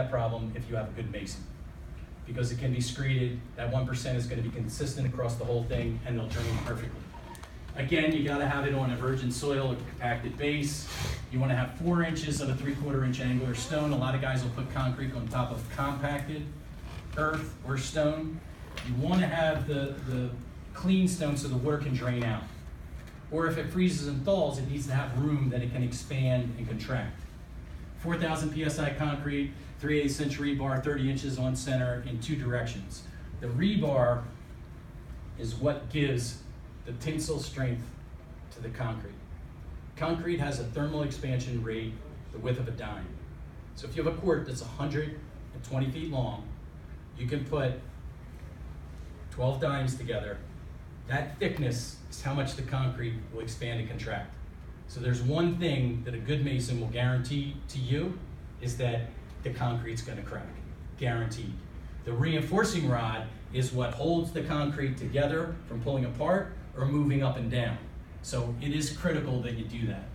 that problem if you have a good mason. Because it can be screeded, that one percent is gonna be consistent across the whole thing, and they'll drain perfectly. Again, you gotta have it on a virgin soil or compacted base. You wanna have four inches of a three-quarter inch angular stone. A lot of guys will put concrete on top of compacted earth or stone. You wanna have the, the clean stone so the water can drain out. Or if it freezes and thaws, it needs to have room that it can expand and contract. 4,000 PSI concrete, 3 8 inch rebar, 30 inches on center in two directions. The rebar is what gives the tensile strength to the concrete. Concrete has a thermal expansion rate the width of a dime. So if you have a court that's 120 feet long, you can put 12 dimes together. That thickness is how much the concrete will expand and contract. So there's one thing that a good mason will guarantee to you is that the concrete's gonna crack, guaranteed. The reinforcing rod is what holds the concrete together from pulling apart or moving up and down. So it is critical that you do that.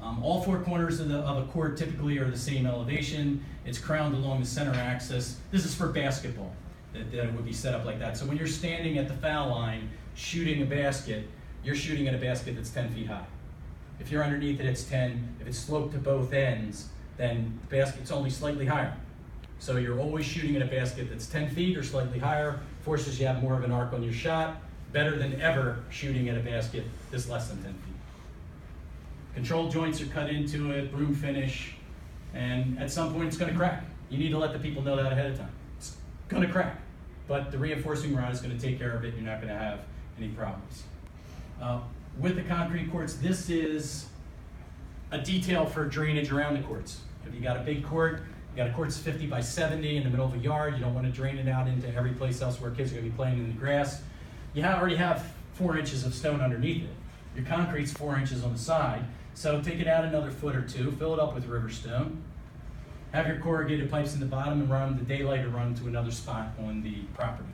Um, all four corners of, the, of a court typically are the same elevation. It's crowned along the center axis. This is for basketball, that, that it would be set up like that. So when you're standing at the foul line shooting a basket, you're shooting at a basket that's 10 feet high. If you're underneath it, it's 10. If it's sloped to both ends, then the basket's only slightly higher. So you're always shooting at a basket that's 10 feet or slightly higher, forces you to have more of an arc on your shot, better than ever shooting at a basket that's less than 10 feet. Control joints are cut into it, broom finish, and at some point it's gonna crack. You need to let the people know that ahead of time. It's gonna crack, but the reinforcing rod is gonna take care of it, you're not gonna have any problems. Uh, with the concrete courts, this is a detail for drainage around the courts. If you got a big court, you got a court that's 50 by 70 in the middle of a yard, you don't want to drain it out into every place else where kids are going to be playing in the grass. You already have four inches of stone underneath it. Your concrete's four inches on the side, so take it out another foot or two, fill it up with river stone. Have your corrugated pipes in the bottom and run the daylight or run to another spot on the property.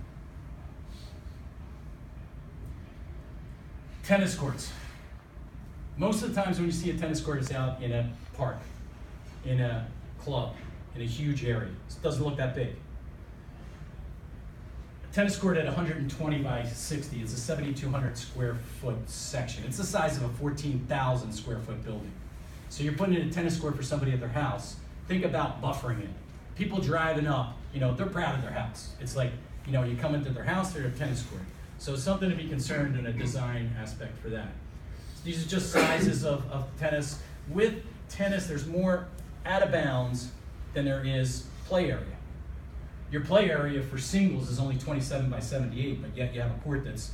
Tennis courts. Most of the times when you see a tennis court, it's out in a park, in a club, in a huge area. It doesn't look that big. A tennis court at 120 by 60 is a 7,200 square foot section. It's the size of a 14,000 square foot building. So you're putting in a tennis court for somebody at their house. Think about buffering it. People driving up, you know, they're proud of their house. It's like, you know, you come into their house, they're a tennis court. So something to be concerned in a design aspect for that. These are just sizes of, of tennis. With tennis, there's more out of bounds than there is play area. Your play area for singles is only 27 by 78, but yet you have a court that's